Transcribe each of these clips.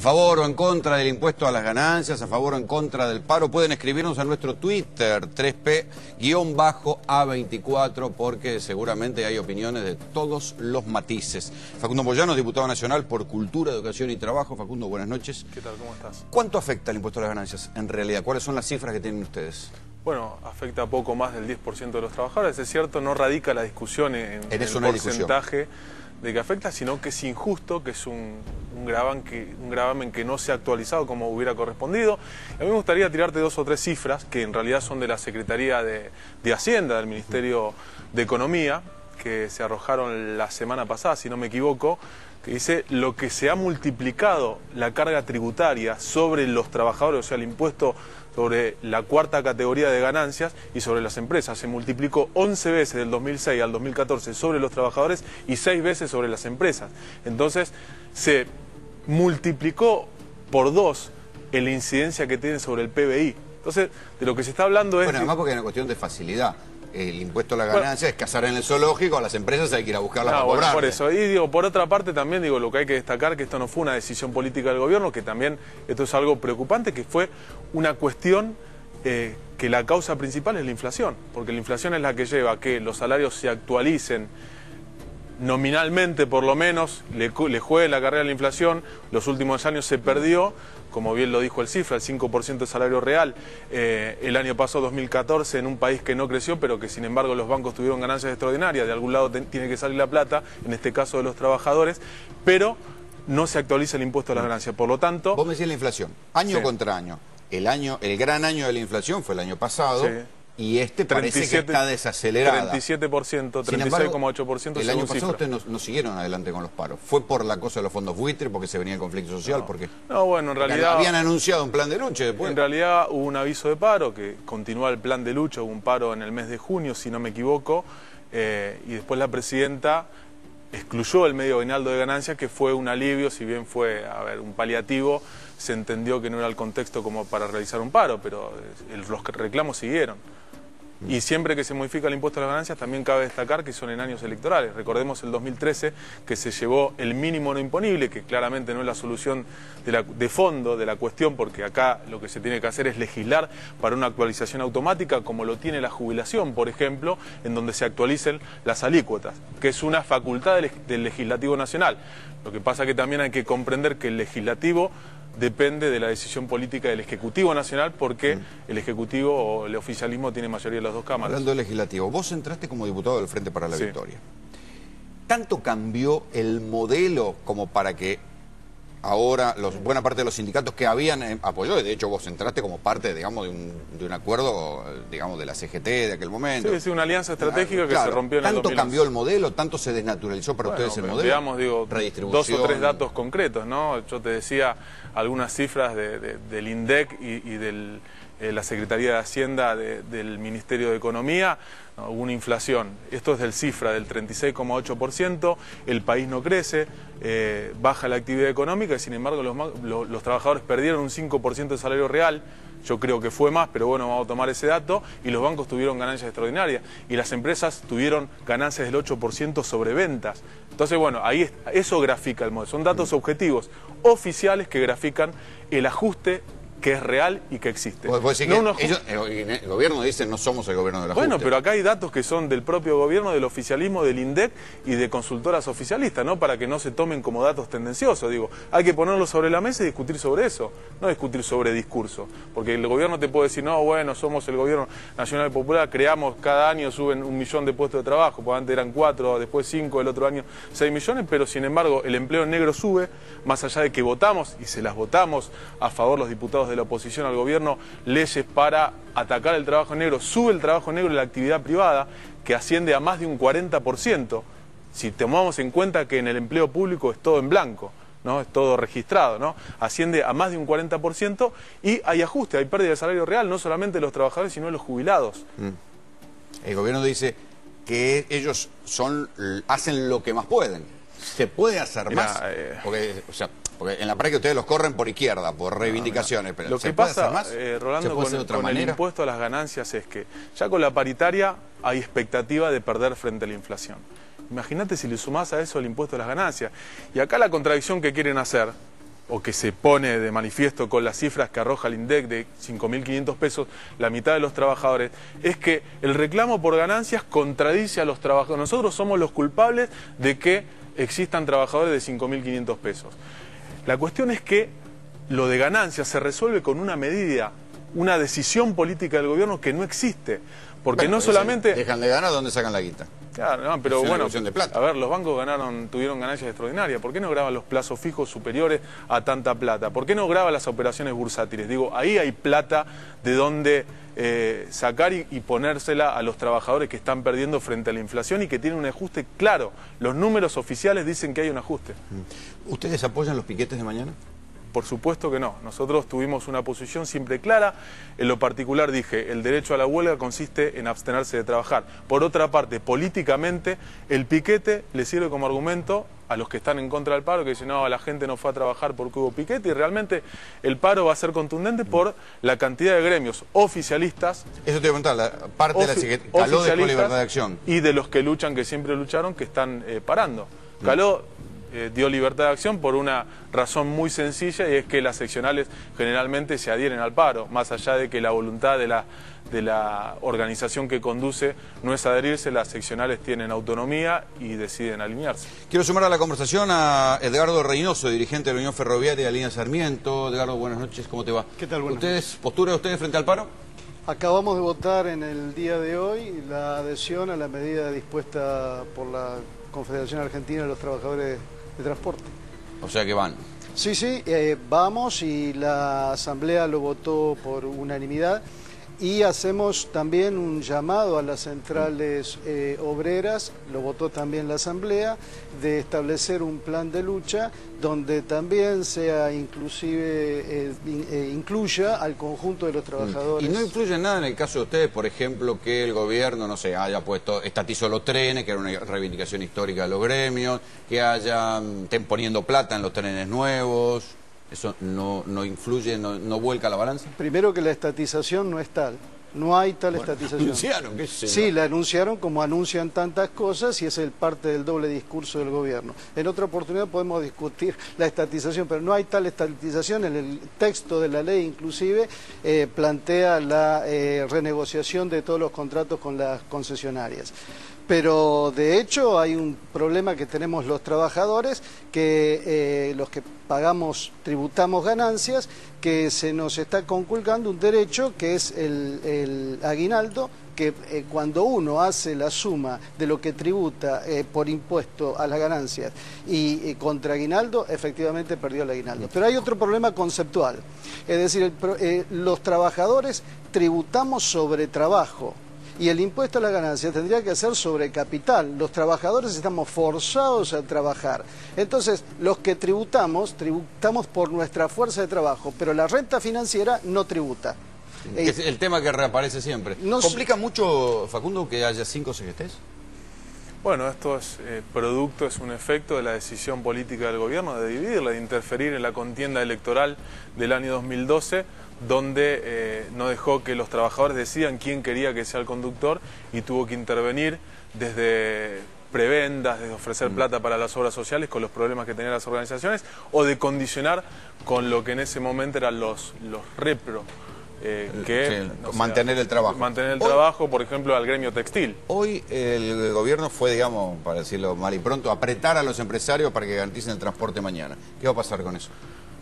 a favor o en contra del impuesto a las ganancias, a favor o en contra del paro, pueden escribirnos a nuestro Twitter 3P-A24 porque seguramente hay opiniones de todos los matices. Facundo Moyano, diputado nacional por Cultura, Educación y Trabajo. Facundo, buenas noches. ¿Qué tal? ¿Cómo estás? ¿Cuánto afecta el impuesto a las ganancias en realidad? ¿Cuáles son las cifras que tienen ustedes? Bueno, afecta a poco más del 10% de los trabajadores. Es cierto, no radica la discusión en, el discusión. De que afecta, sino que es injusto, que es un, gravamen que, no se ha actualizado como hubiera correspondido. A mí me gustaría tirarte dos o tres cifras que en realidad son de la Secretaría de Hacienda, del Ministerio de Economía, que se arrojaron la semana pasada, si no me equivoco, que dice lo que se ha multiplicado la carga tributaria sobre los trabajadores, o sea, el impuesto sobre la cuarta categoría de ganancias y sobre las empresas. Se multiplicó 11 veces del 2006 al 2014 sobre los trabajadores y 6 veces sobre las empresas. Entonces, se multiplicó por dos la incidencia que tiene sobre el PBI. Entonces, de lo que se está hablando es... Bueno, además porque es una cuestión de facilidad. El impuesto a la ganancia es cazar en el zoológico, a las empresas hay que ir a buscarla No, para bueno, cobrar. por eso. Y digo, por otra parte también digo, lo que hay que destacar que esto no fue una decisión política del gobierno, que también esto es algo preocupante, que fue una cuestión eh, que la causa principal es la inflación, porque la inflación es la que lleva a que los salarios se actualicen nominalmente por lo menos, le, le juegue la carrera a la inflación, los últimos años se perdió, como bien lo dijo el cifra, el 5% de salario real, eh, el año pasado 2014 en un país que no creció, pero que sin embargo los bancos tuvieron ganancias extraordinarias, de algún lado tiene que salir la plata, en este caso de los trabajadores, pero no se actualiza el impuesto a la ganancia, por lo tanto... Vos me decís la inflación, año Sí. contra año. El, año. el gran año de la inflación fue el año pasado Sí. Y este parece que está desacelerada. 37%, Sin embargo, 36,8% El año pasado cifra. ustedes no, no siguieron adelante con los paros. ¿Fue por la cosa de los fondos buitre, porque se venía el conflicto social? porque No, bueno, en realidad... Habían anunciado un plan de lucha después. En realidad hubo un aviso de paro, que continúa el plan de lucha, hubo un paro en el mes de junio, si no me equivoco, eh, y después la presidenta excluyó el medio aguinaldo de ganancias, que fue un alivio, si bien fue, a ver, un paliativo, se entendió que no era el contexto como para realizar un paro, pero eh, el- los reclamos siguieron. Y siempre que se modifica el impuesto a las ganancias, también cabe destacar que son en años electorales. Recordemos el 2013, que se llevó el mínimo no imponible, que claramente no es la solución de, fondo de la cuestión, porque acá lo que se tiene que hacer es legislar para una actualización automática, como lo tiene la jubilación, por ejemplo, en donde se actualicen las alícuotas, que es una facultad del, del Legislativo Nacional. Lo que pasa que también hay que comprender que el Legislativo depende de la decisión política del Ejecutivo Nacional porque el Ejecutivo o el oficialismo tiene mayoría en las dos cámaras. Hablando del legislativo, vos entraste como diputado del Frente para la Sí. Victoria. ¿Tanto cambió el modelo como para que ahora los, buena parte de los sindicatos que habían eh, apoyado, y de hecho vos entraste como parte, digamos, de un, de un acuerdo, eh, digamos, de la CGT de aquel momento? Sí, es una alianza estratégica que Claro, se rompió en el ¿Tanto 2011. cambió el modelo? ¿Tanto se desnaturalizó para Bueno, ustedes el modelo? Veamos, digo, dos o tres datos concretos, ¿no? Yo te decía algunas cifras de- de- del INDEC y, y de la Secretaría de Hacienda de- del Ministerio de Economía, una inflación. Esto es del cifra del 36,8%, el país no crece, eh, baja la actividad económica y sin embargo los, los trabajadores perdieron un 5% de salario real. Yo creo que fue más, pero bueno, vamos a tomar ese dato. Y los bancos tuvieron ganancias extraordinarias. Y las empresas tuvieron ganancias del 8% sobre ventas. Entonces, bueno, ahí es- eso grafica el modelo. Son datos objetivos, oficiales que grafican el ajuste que es real y que existe. No que ellos- el, el gobierno dice no somos el gobierno de la bueno, pero acá hay datos que son del propio gobierno, del oficialismo, del INDEC y de consultoras oficialistas, ¿no? Para que no se tomen como datos tendenciosos. Digo, hay que ponerlos sobre la mesa y discutir sobre eso, no discutir sobre discurso. Porque el gobierno te puede decir, no, bueno, somos el gobierno nacional popular, creamos cada año, suben un millón de puestos de trabajo, pues antes eran cuatro, después cinco, el otro año seis millones, pero sin embargo el empleo negro sube, más allá de que votamos, y se las votamos a favor los diputados de la oposición al gobierno, leyes para atacar el trabajo negro, sube el trabajo negro en la actividad privada, que asciende a más de un 40%, si tomamos en cuenta que en el empleo público es todo en blanco. ¿no? Es todo registrado, ¿no? Asciende a más de un 40% y hay ajuste, hay pérdida de salario real, no solamente de los trabajadores, sino de los jubilados. El gobierno dice que ellos son hacen lo que más pueden. ¿Se puede hacer más? eh. Porque, o sea, porque en la práctica ustedes los corren por izquierda, por reivindicaciones, pero Lo ¿se que puede pasa, hacer más? eh, ¿Se Rolando, de con, otra con el impuesto a las ganancias es que ya con la paritaria hay expectativa de perder frente a la inflación. Imagínate si le sumás a eso el impuesto a las ganancias. Y acá la contradicción que quieren hacer o que se pone de manifiesto con las cifras que arroja el INDEC de 5.500 pesos, la mitad de los trabajadores, es que el reclamo por ganancias contradice a los trabajadores. Nosotros somos los culpables de que existan trabajadores de 5.500 pesos. La cuestión es que lo de ganancias se resuelve con una medida, una decisión política del gobierno que no existe. Porque no solamente... Dejan de ganar, ¿dónde sacan la guita? Claro, pero bueno, a ver, los bancos ganaron, tuvieron ganancias extraordinarias. ¿Por qué no graban los plazos fijos superiores a tanta plata? ¿Por qué no graban las operaciones bursátiles? Digo, ahí hay plata de donde eh, sacar y, y, ponérsela a los trabajadores que están perdiendo frente a la inflación y que tienen un ajuste claro. Los números oficiales dicen que hay un ajuste. ¿Ustedes apoyan los piquetes de mañana? Por supuesto que no. Nosotros tuvimos una posición siempre clara. En lo particular dije, el derecho a la huelga consiste en abstenerse de trabajar. Por otra parte, políticamente, el piquete le sirve como argumento a los que están en contra del paro, que dicen, no, la gente no fue a trabajar porque hubo piquete, y realmente el paro va a ser contundente por la cantidad de gremios oficialistas. Eso te voy a preguntar, la parte de la Secretaría de Libertad de Acción. Y de los que luchan, que siempre lucharon, que están eh, parando. Caló eh, dio libertad de acción por una razón muy sencilla y es que las seccionales generalmente se adhieren al paro, más allá de que la voluntad de la, de la organización que conduce no es adherirse, las seccionales tienen autonomía y deciden alinearse. Quiero sumar a la conversación a Edgardo Reynoso, dirigente de la Unión Ferroviaria de la línea Sarmiento. Edgardo, buenas noches, ¿cómo te va? ¿Qué tal? Buenas ¿Ustedes, postura de ustedes frente al paro? Acabamos de votar en el día de hoy la adhesión a la medida dispuesta por la Confederación Argentina de los Trabajadores de transporte. O sea que van. Sí, sí, eh, vamos y la Asamblea lo votó por unanimidad y hacemos también un llamado a las centrales eh, obreras, lo votó también la Asamblea, de establecer un plan de lucha donde también sea inclusive, eh, eh, incluya al conjunto de los trabajadores. ¿Y no influye nada en el caso de ustedes, por ejemplo, que el gobierno, no sé, haya puesto, estatizó los trenes, que era una reivindicación histórica de los gremios, que hayan, estén poniendo plata en los trenes nuevos? ¿Eso no, no influye, no, no, vuelca la balanza? Primero que la estatización no es tal. No hay tal estatización. ¿Anunciaron? ¿Qué sí, la anunciaron como anuncian tantas cosas y es el parte del doble discurso del gobierno. En otra oportunidad podemos discutir la estatización, pero no hay tal estatización. En el texto de la ley inclusive eh, plantea la eh, renegociación de todos los contratos con las concesionarias pero de hecho hay un problema que tenemos los trabajadores, que eh, los que pagamos, tributamos ganancias, que se nos está conculcando un derecho que es el, aguinaldo, que eh, cuando uno hace la suma de lo que tributa eh, por impuesto a las ganancias y contra aguinaldo, efectivamente perdió el aguinaldo. Pero hay otro problema conceptual, es decir, los trabajadores tributamos sobre trabajo, y el impuesto a la ganancia tendría que ser sobre capital. Los trabajadores estamos forzados a trabajar. Entonces, los que tributamos, tributamos por nuestra fuerza de trabajo, pero la renta financiera no tributa. Es el tema que reaparece siempre. ¿Complica mucho, Facundo, que haya cinco CGTs? Bueno, esto es eh, producto, es un efecto de la decisión política del gobierno de dividirla, de interferir en la contienda electoral del año 2012 donde eh, no dejó que los trabajadores decidan quién quería que sea el conductor y tuvo que intervenir desde prebendas, desde ofrecer mm. plata para las obras sociales con los problemas que tenían las organizaciones o de condicionar con lo que en ese momento eran los, los repro. Eh, que mantener el trabajo. Mantener el trabajo, por ejemplo, al gremio textil. Hoy el gobierno fue, digamos, para decirlo mal y pronto, apretar a los empresarios para que garanticen el transporte mañana. ¿Qué va a pasar con eso?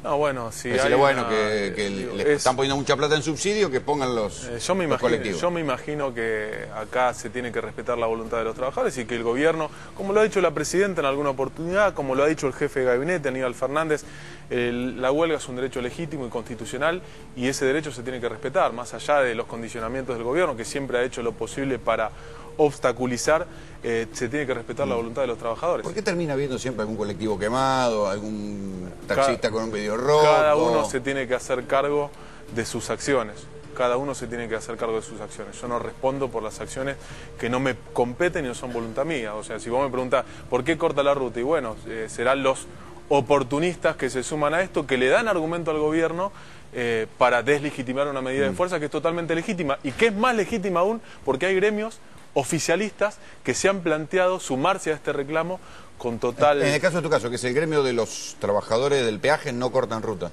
No, bueno, si hay bueno que, le están poniendo mucha plata en subsidio, que pongan los, eh, yo me imagino, Yo me imagino que acá se tiene que respetar la voluntad de los trabajadores y que el gobierno, como lo ha dicho la presidenta en alguna oportunidad, como lo ha dicho el jefe de gabinete, Aníbal Fernández, la huelga es un derecho legítimo y constitucional y ese derecho se tiene que respetar, más allá de los condicionamientos del gobierno, que siempre ha hecho lo posible para obstaculizar, eh, se tiene que respetar la mm. voluntad de los trabajadores. ¿Por qué termina habiendo siempre algún colectivo quemado, algún taxista con un medio rojo? Cada uno se tiene que hacer cargo de sus acciones. Cada uno se tiene que hacer cargo de sus acciones. Yo no respondo por las acciones que no me competen y no son voluntad mía. O sea, si vos me preguntás, ¿por qué corta la ruta? Y bueno, eh, serán los oportunistas que se suman a esto, que le dan argumento al gobierno eh, para deslegitimar una medida de mm. fuerza que es totalmente legítima y que es más legítima aún porque hay gremios oficialistas que se han planteado sumarse a este reclamo con total... En el caso de tu caso, que es el gremio de los trabajadores del peaje, no cortan ruta.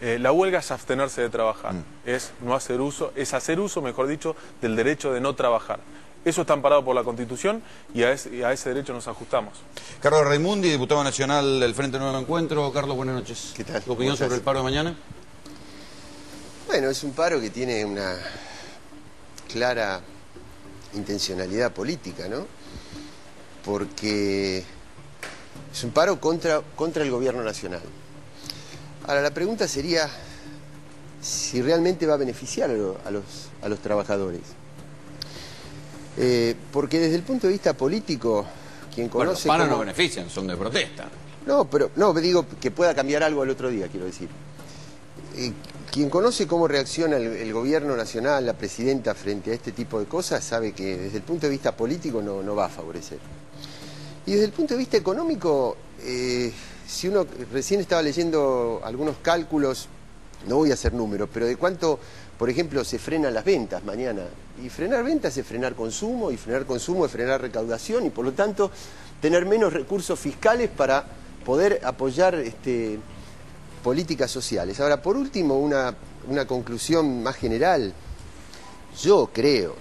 Eh, la huelga es abstenerse de trabajar, mm. es no hacer uso, es hacer uso, mejor dicho, del derecho de no trabajar. Eso está amparado por la Constitución y a, ese, derecho nos ajustamos. Carlos Raimundi, diputado nacional del Frente Nuevo Encuentro. Carlos, buenas noches. ¿Qué tal? ¿Tu opinión sobre el paro de mañana? Bueno, es un paro que tiene una clara intencionalidad política, ¿no? Porque es un paro contra, contra el gobierno nacional. Ahora, la pregunta sería si realmente va a beneficiar a los, a los trabajadores. Eh, porque desde el punto de vista político, quien conoce... Bueno, los paros no benefician, son de protesta. No, pero no, digo que pueda cambiar algo el otro día, quiero decir. Eh, quien conoce cómo reacciona el, gobierno nacional, la presidenta, frente a este tipo de cosas, sabe que desde el punto de vista político no, va a favorecer. Y desde el punto de vista económico, eh, si uno recién estaba leyendo algunos cálculos, no voy a hacer números, pero de cuánto, por ejemplo, se frenan las ventas mañana. Y frenar ventas es frenar consumo, y frenar consumo es frenar recaudación, y por lo tanto tener menos recursos fiscales para poder apoyar este, políticas sociales. Ahora, por último, una, una conclusión más general. Yo creo,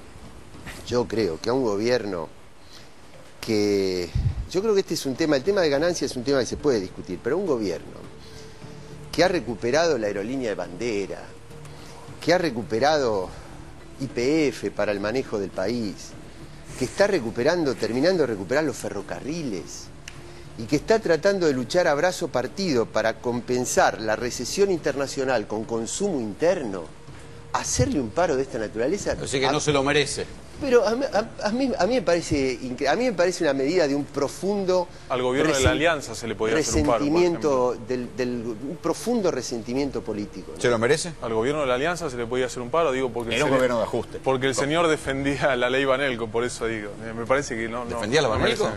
yo creo que a un gobierno que yo creo que este es un tema, el tema de ganancia es un tema que se puede discutir, pero un gobierno que ha recuperado la aerolínea de bandera, que ha recuperado IPF para el manejo del país, que está recuperando, terminando de recuperar los ferrocarriles y que está tratando de luchar a brazo partido para compensar la recesión internacional con consumo interno, hacerle un paro de esta naturaleza... Así que no se lo merece. Pero a, mí, a, mí, me parece, a mí me parece una medida de un profundo... Al gobierno de la Alianza se le podía hacer un paro, del, del, un profundo resentimiento político. ¿Se lo merece? Al gobierno de la Alianza se le podía hacer un paro, digo, porque... Era un gobierno de ajuste. Porque el señor defendía la ley Banelco, por eso digo. Me parece que no... ¿Defendía la Banelco?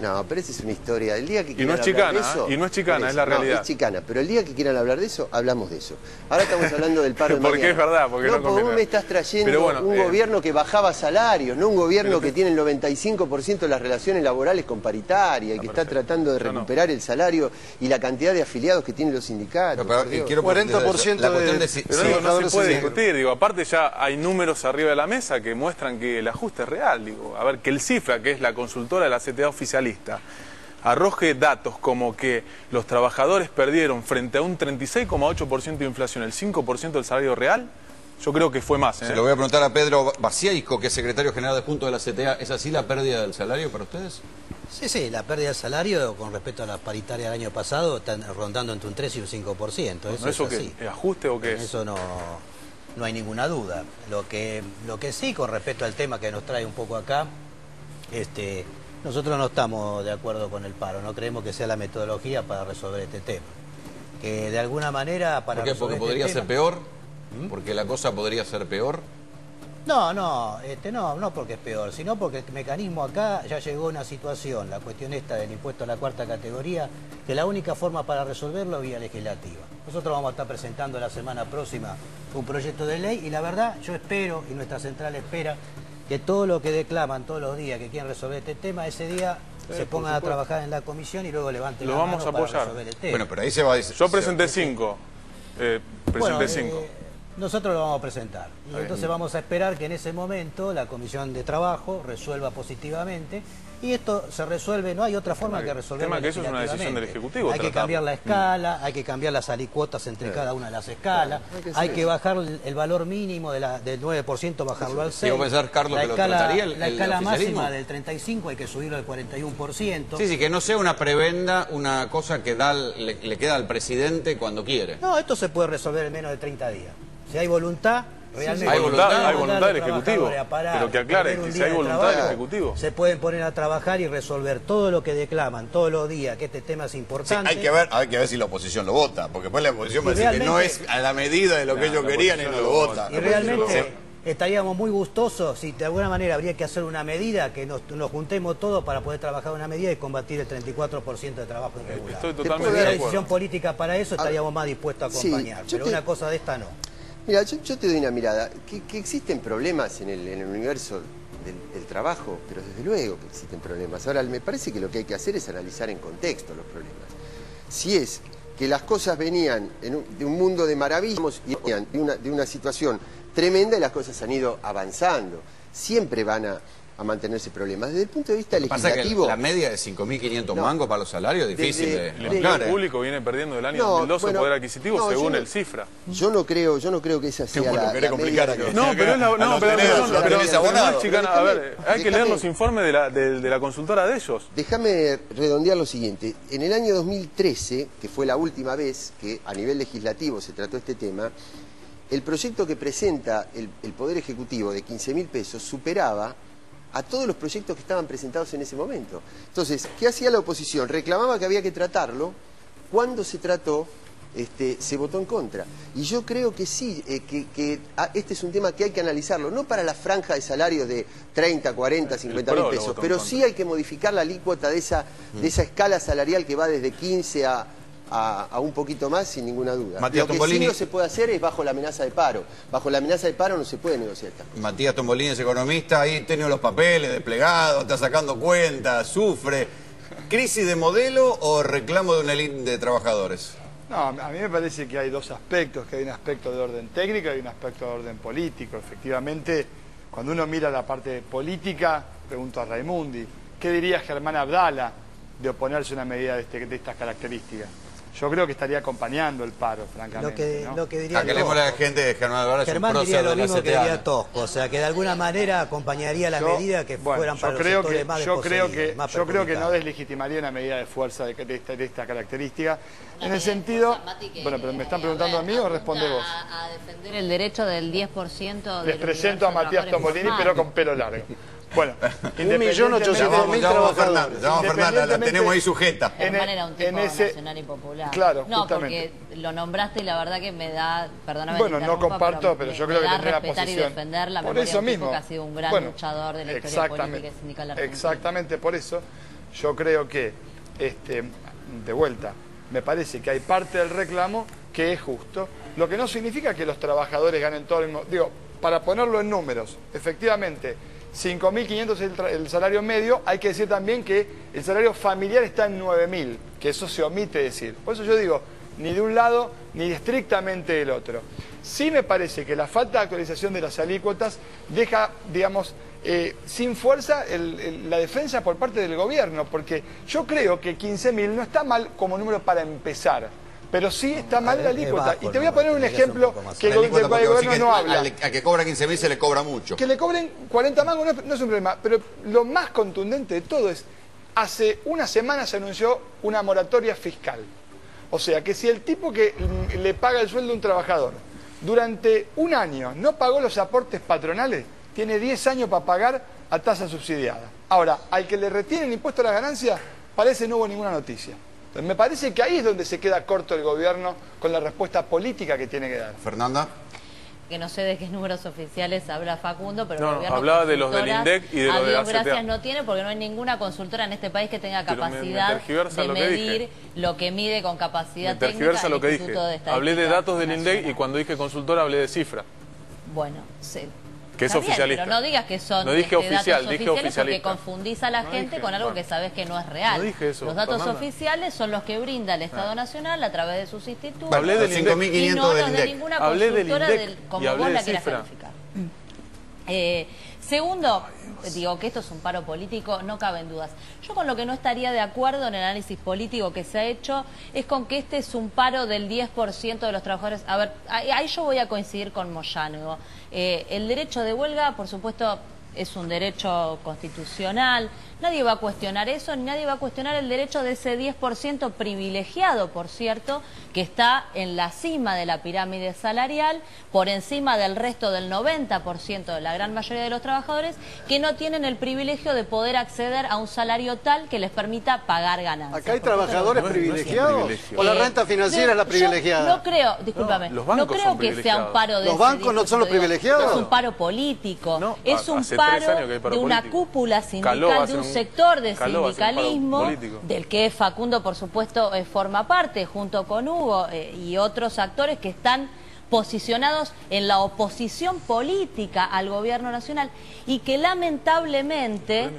No, pero esa es una historia. El día que y no es chicana, eso, y no es chicana, es la realidad. No, es chicana, pero el día que quieran hablar de eso, hablamos de eso. Ahora estamos hablando del paro de Porque es verdad, porque no, no porque vos me estás trayendo un eh, gobierno que bajaba salarios, no un gobierno que tiene el 95% de las relaciones laborales con paritaria y que está tratando de recuperar el salario y la cantidad de afiliados que tienen los sindicatos. Pero, quiero 40% de, de, de, pero no, se puede discutir, digo, aparte ya hay números arriba de la mesa que muestran que el ajuste es real, digo, a ver, que el CIFRA, que es la consultora de la CTA arroje datos como que los trabajadores perdieron frente a un 36,8% de inflación el 5% del salario real, yo creo que fue más. Se ¿eh? lo voy a preguntar a Pedro Baciaico, que es secretario general de Junto de la CTA. ¿Es así la pérdida del salario para ustedes? Sí, sí, la pérdida del salario con respecto a la paritaria del año pasado están rondando entre un 3 y un 5%. Eso, ¿Eso es qué? ¿Ajuste o qué es? Eso no, no hay ninguna duda. Lo que, lo que sí, con respecto al tema que nos trae un poco acá, este, nosotros no estamos de acuerdo con el paro, no creemos que sea la metodología para resolver este tema. Que de alguna manera para ¿Por qué? Porque este podría ser peor, ¿Mm? porque la cosa podría ser peor. No, no, este, no, no porque es peor, sino porque el mecanismo acá ya llegó a una situación, la cuestión esta del impuesto a la cuarta categoría, que la única forma para resolverlo es vía legislativa. Nosotros vamos a estar presentando la semana próxima un proyecto de ley y la verdad yo espero, y nuestra central espera, que todo lo que declaman todos los días que quieren resolver este tema, ese día se pongan a trabajar en la comisión y luego levanten lo la vamos a apoyar. resolver el tema. Bueno, pero ahí se va a decir. Yo presenté cinco. Eh, presenté cinco. Eh, nosotros lo vamos a presentar. Y entonces vamos a esperar que en ese momento la Comisión de Trabajo resuelva positivamente y esto se resuelve, no hay otra forma que resolverlo tema que eso es una decisión del Ejecutivo. Hay que cambiar la escala, hay que cambiar las alicuotas entre cada una de las escalas, hay que bajar el valor mínimo de la, del 9%, bajarlo al 6%. pensar, Carlos, la que escala, lo La escala máxima del 35% hay que subirlo al 41%. Sí, sí, que no sea una prebenda, una cosa que da, le queda al presidente cuando quiere. No, esto se puede resolver en menos de 30 días. Si hay voluntad, hay voluntad, hay voluntad del Ejecutivo. pero que aclare que si hay voluntad del Ejecutivo. Se pueden poner a trabajar y resolver todo lo que declaman todos los días, que este tema es importante. hay, que ver, hay que ver si la oposición lo vota, porque después la oposición va a decir que no es a la medida de lo que ellos querían y no lo vota. Y realmente estaríamos muy gustosos si de alguna manera habría que hacer una medida, que nos, juntemos todos para poder trabajar una medida y combatir el 34% de trabajo irregular. Estoy totalmente de acuerdo. decisión política para eso estaríamos más dispuestos a acompañar, pero una cosa de esta no. Mira, yo, te doy una mirada. Que, existen problemas en el, universo del, trabajo, pero desde luego que existen problemas. Ahora, me parece que lo que hay que hacer es analizar en contexto los problemas. Si es que las cosas venían de un mundo de maravillas y de una, de una situación tremenda y las cosas han ido avanzando. Siempre van a, a mantenerse problemas. Desde el punto de vista que pasa que legislativo... la media de 5.500 No. mangos para los salarios es difícil de El empleo ¿eh? público viene perdiendo del año No, 2012 bueno, poder adquisitivo no, según no- el cifra. Yo no creo, yo no creo que esa sea bueno, la, la media- acá. No, pero es la, no, pero. A ver, hay que leer los informes de la, de, de la consultora de ellos. Déjame redondear lo siguiente. En el año 2013, que fue la última vez que a nivel legislativo se trató este tema, el proyecto que presenta el, el Poder Ejecutivo de 15 mil pesos superaba a todos los proyectos que estaban presentados en ese momento. Entonces, ¿qué hacía la oposición? Reclamaba que había que tratarlo. Cuando se trató, este, se votó en contra. Y yo creo que sí, eh, que, que, ah, este es un tema que hay que analizarlo, no para la franja de salarios de 30, 40, 50 PRO mil pesos, pero sí hay que modificar la alícuota de esa, de esa escala salarial que va desde 15 a, a- a un poquito más, sin ninguna duda. Matías Lo que Tombolini. sí no se puede hacer es bajo la amenaza de paro. Bajo la amenaza de paro no se puede negociar estas cosas. Matías Tombolini es economista, ahí tiene los papeles desplegados, está sacando cuentas, sufre. ¿Crisis de modelo o reclamo de una élite de trabajadores? No, a mí me parece que hay dos aspectos, que hay un aspecto de orden técnico y un aspecto de orden político. Efectivamente, cuando uno mira la parte política, pregunto a Raimundi, ¿qué diría Germán Abdala de oponerse a una medida de, este- de estas características? Yo creo que estaría acompañando el paro, Lo francamente. que, ¿no? lo que diría Aclaremos a la Tosco. gente de Germán un Germán prócer diría lo mismo que diría Tosco, o sea, que de alguna manera acompañaría la Yo- medida que bueno, fueran yo para los creo sectores que, más yo creo que más yo creo que no deslegitimaría una medida de fuerza de, de esta, de esta característica en el sentido fuerza, Mati, que- bueno pero me están preguntando a ver, mí o responde vos A, a defender el derecho del 10% de les presento a Matías Tombolini pero con pelo largo bueno Un millón ochocientos mil Llamamos a Fernanda, trabajadores. llamamos a Fernanda, la tenemos ahí sujeta. En Germán era un tipo en ese- nacional y popular. Claro, no, justamente. porque lo nombraste y la verdad que me da, perdóname. Bueno, que no comparto, pero me- yo me creo que tendré la posición. y defender la por memoria eso mismo. que ha sido un gran Bueno, luchador de la historia política y sindical argentina. Exactamente por eso, yo creo que, este, de vuelta, me parece que hay parte del reclamo que es justo, lo que no significa que los trabajadores ganen todo el mismo. Digo, para ponerlo en números, efectivamente, 5.500 es el, salario medio, hay que decir también que el salario familiar está en 9.000, que eso se omite decir. Por eso yo digo, ni de un lado ni estrictamente del otro. Sí me parece que la falta de actualización de las alícuotas deja, digamos, eh, sin fuerza la defensa por parte del gobierno, porque yo creo que 15.000 no está mal como número para empezar, pero sí está mal la alícuota. Y el te voy a poner un ejemplo que el, gobierno no habla. al- A que cobra 15.000 se le cobra mucho. Que le cobren 40 mangos no es, no es un problema, pero lo más contundente de todo es, hace una semana se anunció una moratoria fiscal. O sea, que si el tipo que le paga el sueldo a un trabajador durante un año no pagó los aportes patronales, tiene 10 años para pagar a tasa subsidiada. Ahora, al que le retienen impuesto a la ganancia, parece no hubo ninguna noticia. Me parece que ahí es donde se queda corto el gobierno con la respuesta política que tiene que dar. Fernanda. que no sé de qué números oficiales habla Facundo, pero No, el no, gobierno hablaba de los del INDEC y de los de la CTA. gracias no tiene porque no hay ninguna consultora en este país que tenga Pero me- me capacidad de lo que medir dije. lo que mide con capacidad Me técnica tergiversa el lo que dije. Instituto de Hablé de datos del INDEC y cuando dije consultora hablé de cifra. Bueno, sí. Que es Está bien, oficialista. pero no digas que son No dije este, oficial, datos dije oficiales porque confundís a la No gente dije, con algo bueno. que sabes que no es real. No dije eso, Los datos Fernanda. oficiales son los que brinda el Estado Nacional a través de sus institutos. Hablé del Los INDEC. 5.500 y no del los de INDEC. ninguna Hablé del INDEC del- y como hablé vos de la quieras cifra. calificar. Eh, segundo, digo que esto es un paro político, no caben dudas. Yo con lo que no estaría de acuerdo en el análisis político que se ha hecho es con que este es un paro del 10% de los trabajadores. A ver, ahí, yo voy a coincidir con Moyano. Eh, el derecho de huelga, por supuesto, es un derecho constitucional. Nadie va a cuestionar eso, ni nadie va a cuestionar el derecho de ese 10% privilegiado, por cierto, que está en la cima de la pirámide salarial, por encima del resto del 90% de la gran mayoría de los trabajadores, que no tienen el privilegio de poder acceder a un salario tal que les permita pagar ganancias. Acá hay trabajadores no privilegiados. privilegio. o la eh, renta financiera no, es la yo privilegiada. No creo, discúlpame, No, no, los bancos creo son que sea un privilegiados. paro de ¿Los bancos no son los 10%, privilegiados? Es un paro político, No, es un paro de una cúpula sindical, de un- sector de Caló sindicalismo, del que Facundo, por supuesto, eh, forma parte, junto con Hugo eh, y otros actores que están posicionados en la oposición política al gobierno nacional y que lamentablemente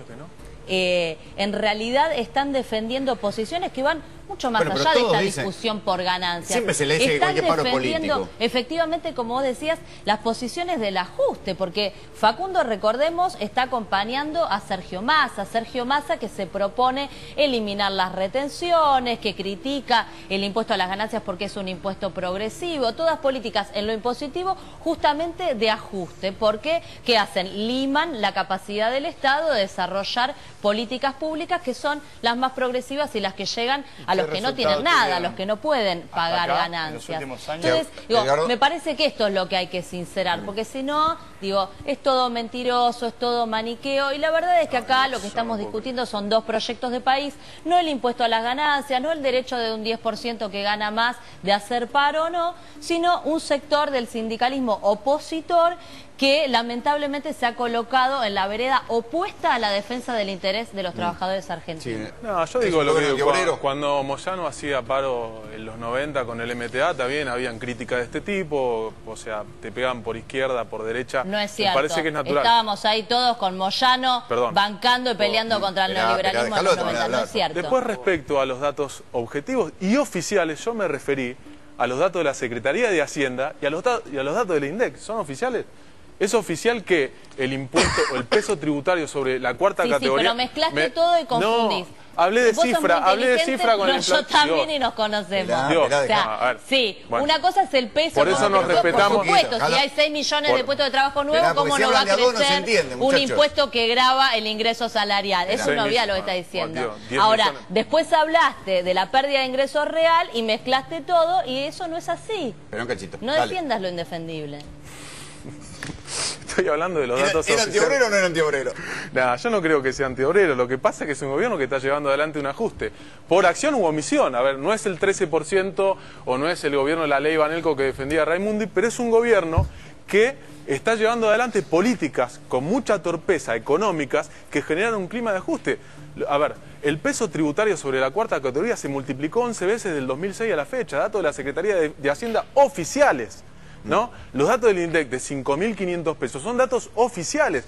eh, en realidad están defendiendo posiciones que van mucho más Bueno, allá de esta dicen- discusión por ganancias. Siempre se le dice que Están paro es defendiendo, político. efectivamente, como vos decías, las posiciones del ajuste, porque Facundo, recordemos, está acompañando a Sergio Massa, Sergio Massa que se propone eliminar las retenciones, que critica el impuesto a las ganancias porque es un impuesto progresivo, todas políticas en lo impositivo justamente de ajuste, porque ¿qué hacen? Liman la capacidad del Estado de desarrollar políticas públicas que son las más progresivas y las que llegan a qué los que no tienen nada, a los que no pueden pagar acá, en los ganancias. años. Entonces, digo, Edgardo. me parece que esto es lo que hay que sincerar, porque si no, digo, es todo mentiroso, es todo maniqueo, y la verdad es que acá lo que estamos discutiendo son dos proyectos de país, no el impuesto a las ganancias, no el derecho de un 10% que gana más de hacer paro o no, sino un sector del sindicalismo opositor que lamentablemente se ha colocado en la vereda opuesta a la defensa del interés de los trabajadores argentinos. No, yo digo lo que digo, cuando Moyano hacía paro en los 90 con el MTA, también habían críticas de este tipo, o sea, te pegan por izquierda, por derecha. No es Me cierto. parece que es natural. Estábamos ahí todos con Moyano, Perdón. bancando y peleando contra el neoliberalismo en los déjalo 90. No es cierto. Después, respecto a los datos objetivos y oficiales, yo me referí a los datos de la Secretaría de Hacienda y a los, y a los datos del INDEC. ¿Son oficiales? ¿Es oficial que el impuesto o el peso tributario sobre la cuarta Sí, sí, categoría... pero mezclaste Me- todo y confundís. No, hablé de cifra, hablé de cifra con no, la Yo también y nos conocemos. Dios. esperá, O sea, dejá. a ver, sí, bueno. una cosa es el peso. Por eso nos respetamos. Por supuesto, si hay 6 millones Por- de puestos de trabajo nuevos, ¿cómo si no va a crecer entiende, un impuesto que grava el ingreso salarial? Es una obviedad lo que está diciendo. Dios, Ahora, millones. después hablaste de la pérdida de ingresos real y mezclaste todo y eso no es así. Pero un cachito. No dale. defiendas lo indefendible. Estoy hablando de los ¿Era, datos era oficiales. antiobrero o no era antiobrero? Nah, yo no creo que sea antiobrero. Lo que pasa es que es un gobierno que está llevando adelante un ajuste. Por acción u omisión. A ver, no es el 13% o no es el gobierno de la ley Banelco que defendía a Raimundi, pero es un gobierno que está llevando adelante políticas con mucha torpeza económicas que generan un clima de ajuste. A ver, el peso tributario sobre la cuarta categoría se multiplicó 11 veces del 2006 a la fecha. Datos de la Secretaría de Hacienda oficiales. ¿No? Los datos del INDEC de 5.500 pesos son datos oficiales.